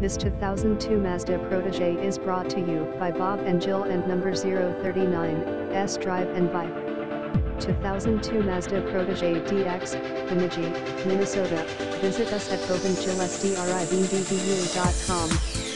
This 2002 Mazda Protege is brought to you by Bob and Jill and number 039, S Drive and Buy 2002 Mazda Protege DX, Bemidji, Minnesota. Visit us at bobandjillsdriveandbuy.com.